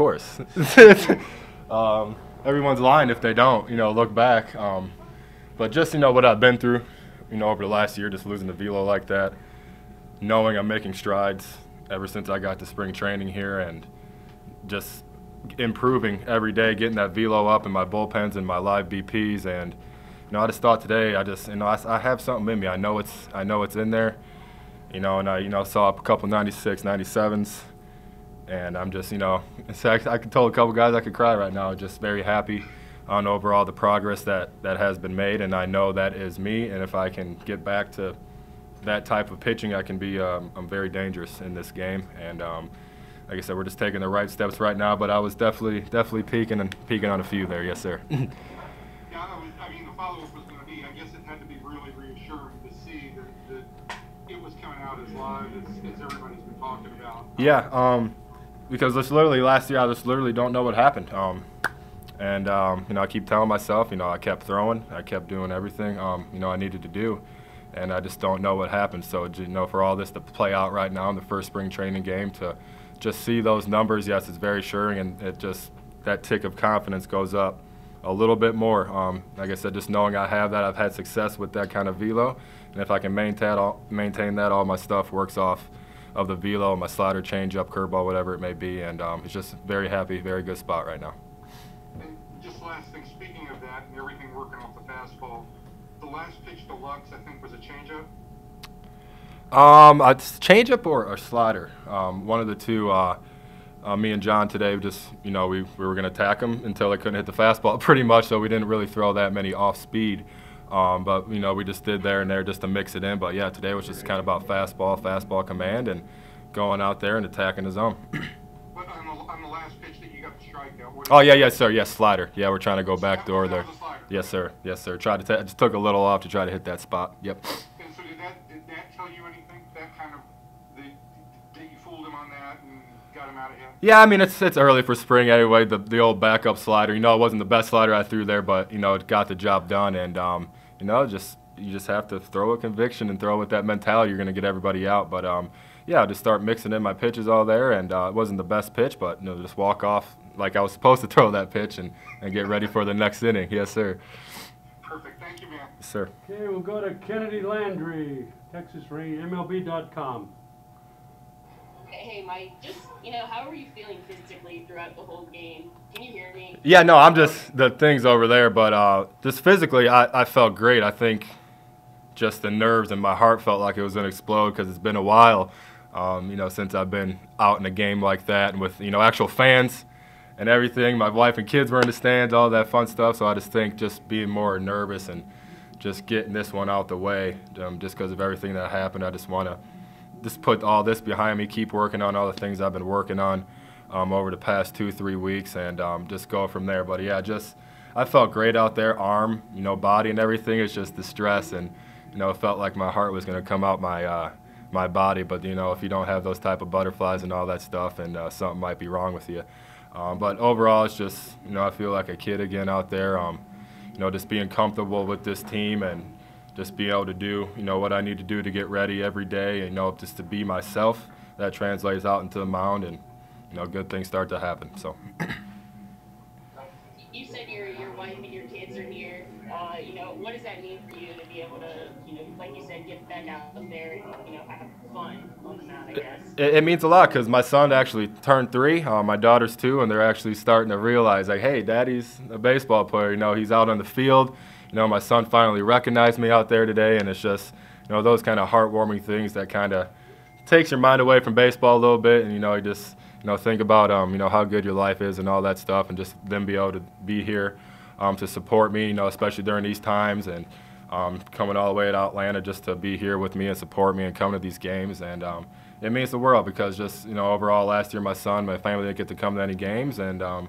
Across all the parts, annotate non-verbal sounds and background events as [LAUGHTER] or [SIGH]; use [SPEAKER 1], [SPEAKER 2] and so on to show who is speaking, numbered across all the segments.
[SPEAKER 1] Of course. [LAUGHS] um, everyone's lying if they don't, you know, look back. Um, but just, you know, what I've been through, you know, over the last year, just losing the velo like that, knowing I'm making strides ever since I got to spring training here and just improving every day, getting that velo up in my bullpens and my live BPs. And, you know, I just thought today, I just, you know, I, I have something in me. I know it's, I know it's in there, you know, and I, you know, saw a couple 96, 97s and I'm just, you know, I, I could tell a couple guys I could cry right now. Just very happy on overall the progress that, that has been made, and I know that is me. And if I can get back to that type of pitching, I can be, um, I'm very dangerous in this game. And um, like I said, we're just taking the right steps right now. But I was definitely, definitely peeking and peeking on a few there. Yes, sir. [LAUGHS]
[SPEAKER 2] yeah, I mean, the follow-up was going to be, I guess it had to be really reassuring to see that, that it was coming out as live as, as everybody's been talking about.
[SPEAKER 1] Yeah. Um, because this literally last year I just literally don't know what happened. Um, and um, you know I keep telling myself, you know I kept throwing, I kept doing everything um, you know I needed to do, and I just don't know what happened. So you know for all this to play out right now in the first spring training game to just see those numbers, yes, it's very assuring, and it just that tick of confidence goes up a little bit more. Um, like I said, just knowing I have that, I've had success with that kind of velo, and if I can maintain all, maintain that, all my stuff works off of the velo, my slider, changeup, curveball, whatever it may be, and um, it's just very happy, very good spot right now.
[SPEAKER 2] And just last thing, speaking of that and everything working off the fastball, the last pitch to Lux, I think, was a changeup.
[SPEAKER 1] Um, a changeup or a slider, um, one of the two. Uh, uh, me and John today just, you know, we, we were going to attack him until they couldn't hit the fastball [LAUGHS] pretty much, so we didn't really throw that many off speed. Um, but you know, we just did there and there just to mix it in. But yeah, today was just kind of about fastball, fastball command, and going out there and attacking the zone. [CLEARS THROAT]
[SPEAKER 2] but on the, on the last pitch that you got the strikeout.
[SPEAKER 1] Oh yeah, yes sir, yes slider. Yeah, we're trying to go back door there. Yes sir, yes sir. Tried to just took a little off to try to hit that spot. Yep.
[SPEAKER 2] And so did that did that tell you anything? That kind of that, that you fooled him on that and got him out of here.
[SPEAKER 1] Yeah, I mean it's it's early for spring anyway. The the old backup slider. You know, it wasn't the best slider I threw there, but you know it got the job done and. Um, you know, just you just have to throw a conviction and throw with that mentality. You're going to get everybody out. But um, yeah, just start mixing in my pitches all there, and uh, it wasn't the best pitch, but you know, just walk off like I was supposed to throw that pitch and, and get ready for the next inning. Yes, sir.
[SPEAKER 2] Perfect. Thank you, man.
[SPEAKER 1] Yes, sir.
[SPEAKER 3] Okay, we'll go to Kennedi Landry, Texas Rain, MLB.com.
[SPEAKER 4] Hey, Mike, just, you know, how are you feeling physically throughout the whole game? Can you hear me?
[SPEAKER 1] Yeah, no, I'm just, the thing's over there, but uh, just physically, I, I felt great. I think just the nerves and my heart felt like it was going to explode because it's been a while, um, you know, since I've been out in a game like that and with, you know, actual fans and everything. My wife and kids were in the stands, all that fun stuff. So I just think just being more nervous and just getting this one out the way, um, just because of everything that happened, I just want to just put all this behind me, keep working on all the things I've been working on um, over the past two, three weeks, and um, just go from there. But yeah, just I felt great out there, arm, you know, body and everything. It's just the stress, and you know, it felt like my heart was going to come out my uh, my body. But you know, if you don't have those type of butterflies and all that stuff, and uh, something might be wrong with you. Um, but overall, it's just you know, I feel like a kid again out there. Um, you know, just being comfortable with this team and just be able to do, you know, what I need to do to get ready every day, and, you know, just to be myself. That translates out into the mound, and you know, good things start to happen. So.
[SPEAKER 4] You said your your wife and your kids are here. Uh, you know, what does that mean for you to be able to, you know, like you said, get back out there and you know have fun on the mound? I guess.
[SPEAKER 1] It, it means a lot because my son actually turned three. Uh, my daughter's two, and they're actually starting to realize, like, hey, daddy's a baseball player. You know, he's out on the field you know, my son finally recognized me out there today, and it's just, you know, those kind of heartwarming things that kind of takes your mind away from baseball a little bit, and you know, you just, you know, think about, um, you know, how good your life is and all that stuff, and just them be able to be here um, to support me, you know, especially during these times, and um, coming all the way to Atlanta just to be here with me and support me and come to these games, and um, it means the world because just, you know, overall last year my son, my family didn't get to come to any games, and um,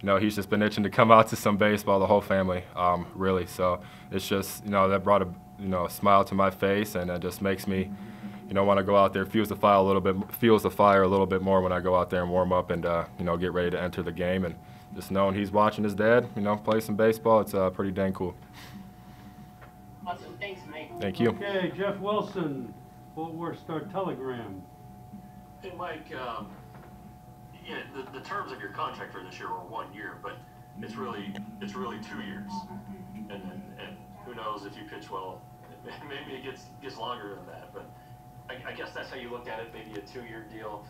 [SPEAKER 1] you know, he's just been itching to come out to some baseball, the whole family, um, really. So it's just, you know, that brought a, you know, a smile to my face, and it just makes me, you know, want to go out there, feels the fire a little bit, feels the fire a little bit more when I go out there and warm up and, uh, you know, get ready to enter the game. And just knowing he's watching his dad, you know, play some baseball, it's uh, pretty dang cool.
[SPEAKER 4] Awesome. Thanks, Mike.
[SPEAKER 1] Thank you.
[SPEAKER 3] Okay, Jeff Wilson, Fort Worth Star Telegram.
[SPEAKER 5] Hey, Mike. Um, yeah, the, the terms of your contract for this year are one year, but it's really it's really two years, and and, and who knows if you pitch well, [LAUGHS] maybe it gets gets longer than that. But I, I guess that's how you looked at it, maybe a two-year deal.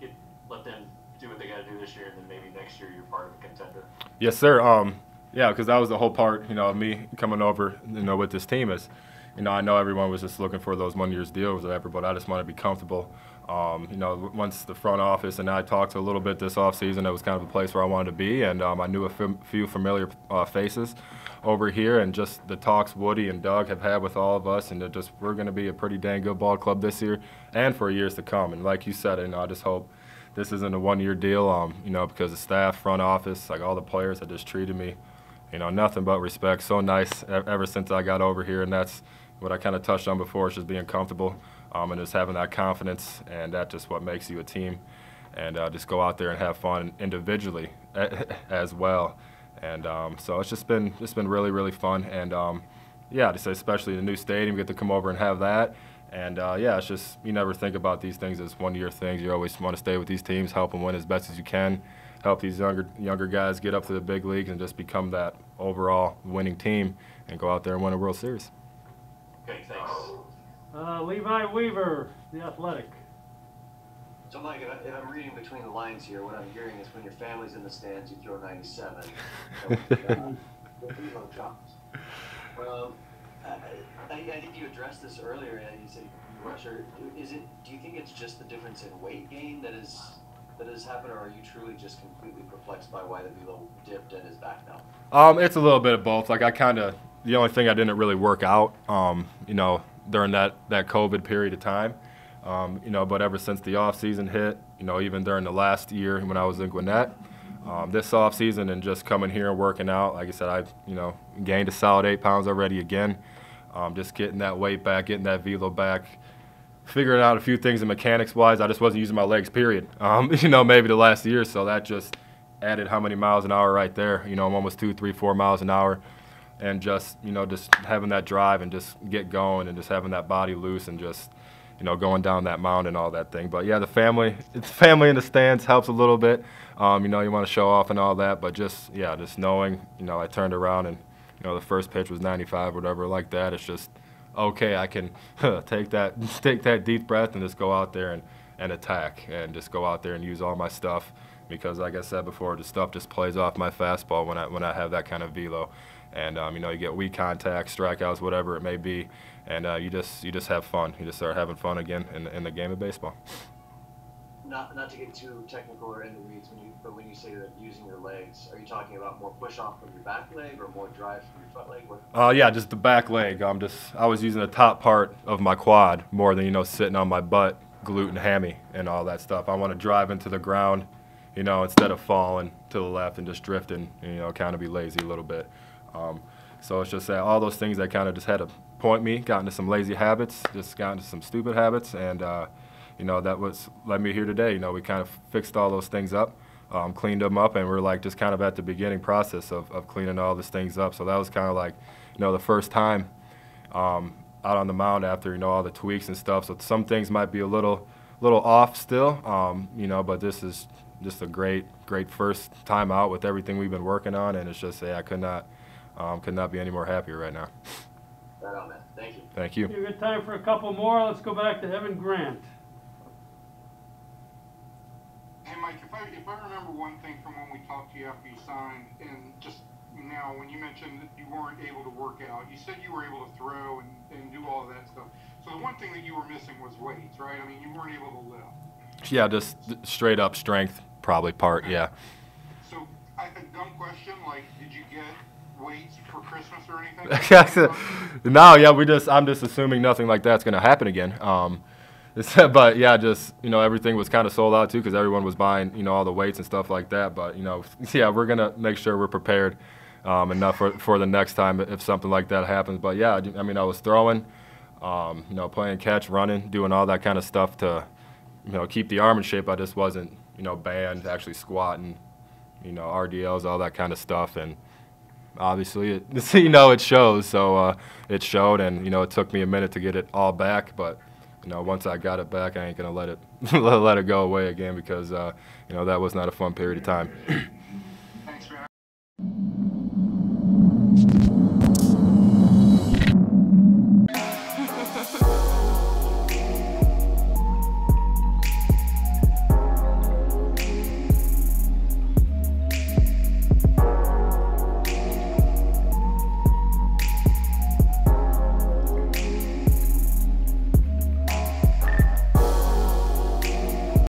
[SPEAKER 5] Get let them do what they got to do this year, and then maybe next year you're part of a contender.
[SPEAKER 1] Yes, sir. Um, yeah, because that was the whole part, you know, of me coming over, you know, with this team is, you know, I know everyone was just looking for those one year's deals or whatever, but I just want to be comfortable. Um, you know, once the front office and I talked a little bit this offseason, it was kind of a place where I wanted to be, and um, I knew a few familiar uh, faces over here, and just the talks Woody and Doug have had with all of us, and just we're going to be a pretty dang good ball club this year and for years to come. And like you said, you know, I just hope this isn't a one-year deal, um, you know, because the staff, front office, like all the players have just treated me, you know, nothing but respect. So nice ever since I got over here, and that's what I kind of touched on before, is just being comfortable um, and just having that confidence, and that's just what makes you a team. And uh, just go out there and have fun individually [LAUGHS] as well. And um, so it's just been it's been really really fun. And um, yeah, just especially the new stadium, get to come over and have that. And uh, yeah, it's just you never think about these things as one year things. You always want to stay with these teams, help them win as best as you can, help these younger younger guys get up to the big leagues and just become that overall winning team and go out there and win a World Series.
[SPEAKER 5] Okay, thanks.
[SPEAKER 3] Uh, Levi Weaver, The Athletic.
[SPEAKER 6] So, Mike, if, I, am reading between the lines here, what I'm hearing is when your family's in the stands, you throw 97. So, uh, drops. Well, I, I, I, think you addressed this earlier, and you said you weren't sure. Is it? Do you think it's just the difference in weight gain that is that has happened, or are you truly just completely perplexed by why the velo dipped and is back now?
[SPEAKER 1] Um, it's a little bit of both. Like I kind of the only thing I didn't really work out, um, you know, during that that COVID period of time. Um, you know, but ever since the off season hit, you know, even during the last year when I was in Gwinnett, um, this off season and just coming here and working out, like I said, I you know gained a solid eight pounds already again. Um, just getting that weight back, getting that velo back, figuring out a few things in mechanics wise. I just wasn't using my legs, period. [LAUGHS] Um, you know, maybe the last year, so that just added how many miles an hour right there. You know, I'm almost two, three, four miles an hour, and just you know just having that drive and just get going and just having that body loose and just you know, going down that mound and all that thing. But yeah, the family, [LAUGHS] it's family in the stands helps a little bit. Um, you know, you want to show off and all that, but just yeah, just knowing, you know, I turned around and you know the first pitch was 95, whatever like that. It's just okay. I can [LAUGHS] take that, [LAUGHS] take that deep breath and just go out there and and attack and just go out there and use all my stuff because, like I said before, the stuff just plays off my fastball when I when I have that kind of velo. And um, you know, you get weak contact, strikeouts, whatever it may be, and uh, you just you just have fun. You just start having fun again in, in the game of baseball.
[SPEAKER 6] Not, not to get too technical or in the weeds, when you, but when you say that using your legs, are you talking about more push off from your back leg or more drive from your front leg? What?
[SPEAKER 1] Uh, yeah, just the back leg. I'm just I was using the top part of my quad more than you know sitting on my butt, glute and hammy, and all that stuff. I want to drive into the ground, you know, instead of falling to the left and just drifting, you know, kind of be lazy a little bit. Um, so it's just that all those things that kind of just had to point me, got into some lazy habits, just got into some stupid habits, and uh, you know that was led me here today. You know, we kind of fixed all those things up, um, cleaned them up, and we're like just kind of at the beginning process of, of cleaning all these things up. So that was kind of like, you know, the first time um, out on the mound after you know all the tweaks and stuff. So some things might be a little little off still, um, you know, but this is just a great great first time out with everything we've been working on, and it's just hey, I could not um, could not be any more happier right now.
[SPEAKER 6] Right on, man. Thank you.
[SPEAKER 1] Thank you.
[SPEAKER 3] You got time for a couple more. Let's go back to Evan Grant.
[SPEAKER 2] Hey, Mike, if I, if I remember one thing from when we talked to you after you signed, and just now when you mentioned that you weren't able to work out, you said you were able to throw and, and do all of that stuff. So the one thing that you were missing was weights, right? I mean, you weren't able to lift.
[SPEAKER 1] Yeah, just straight up strength, probably part, yeah.
[SPEAKER 2] So, I, a dumb question, like, did you get weights for Christmas or anything? [LAUGHS]
[SPEAKER 1] no, yeah, we just I'm just assuming nothing like that's gonna happen again. Um, [LAUGHS] but yeah, just you know everything was kind of sold out too because everyone was buying you know all the weights and stuff like that. But you know, [LAUGHS] yeah, we're gonna make sure we're prepared um, enough for for the next time if something like that happens. But yeah, I mean, I was throwing, um, you know, playing catch, running, doing all that kind of stuff to you know keep the arm in shape. I just wasn't you know banned actually squatting, you know RDLs, all that kind of stuff, and obviously it [LAUGHS] you know it shows so uh, it showed and you know it took me a minute to get it all back but you know, once I got it back, I ain't gonna let it [LAUGHS] let it go away again because uh, you know that was not a fun period of time. [CLEARS THROAT]